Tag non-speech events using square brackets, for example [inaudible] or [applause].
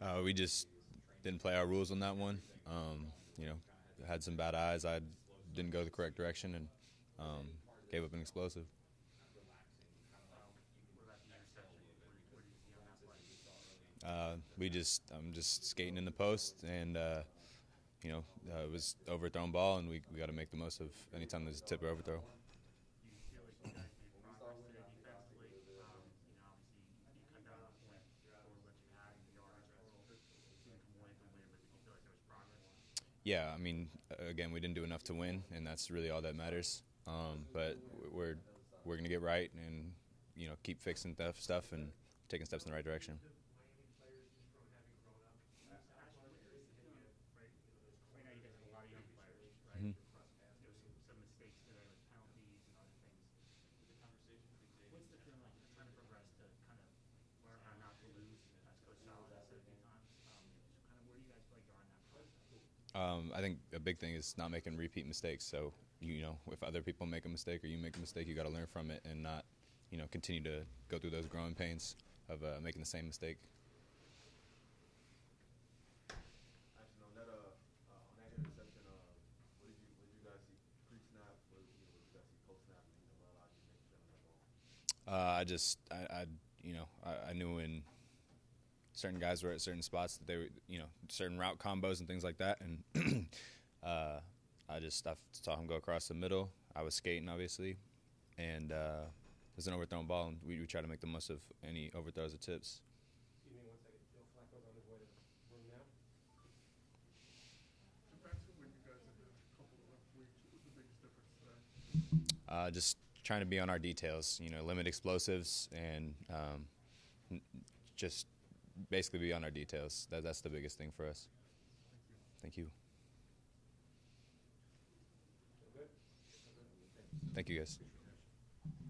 Uh, we just didn't play our rules on that one. Um, you know, had some bad eyes. I didn't go the correct direction and um, gave up an explosive. Uh, we just I'm just skating in the post and uh, you know uh, it was overthrown ball and we, we got to make the most of any time there's a tip or overthrow. Yeah, I mean, again, we didn't do enough to win, and that's really all that matters. Um, but we're we're gonna get right and you know keep fixing stuff stuff and taking steps in the right direction. Um, I think a big thing is not making repeat mistakes. So you know, if other people make a mistake or you make a mistake, you got to learn from it and not, you know, continue to go through those growing pains of uh, making the same mistake. Uh, I just, I, I, you know, I, I knew in certain guys were at certain spots that they were, you know, certain route combos and things like that. And [clears throat] uh, I just I saw him go across the middle. I was skating, obviously, and uh, it was an overthrown ball, and we, we try to make the most of any overthrows or tips. Uh, just trying to be on our details, you know, limit explosives and um, just basically be on our details. That, that's the biggest thing for us. Thank you. Thank you, guys.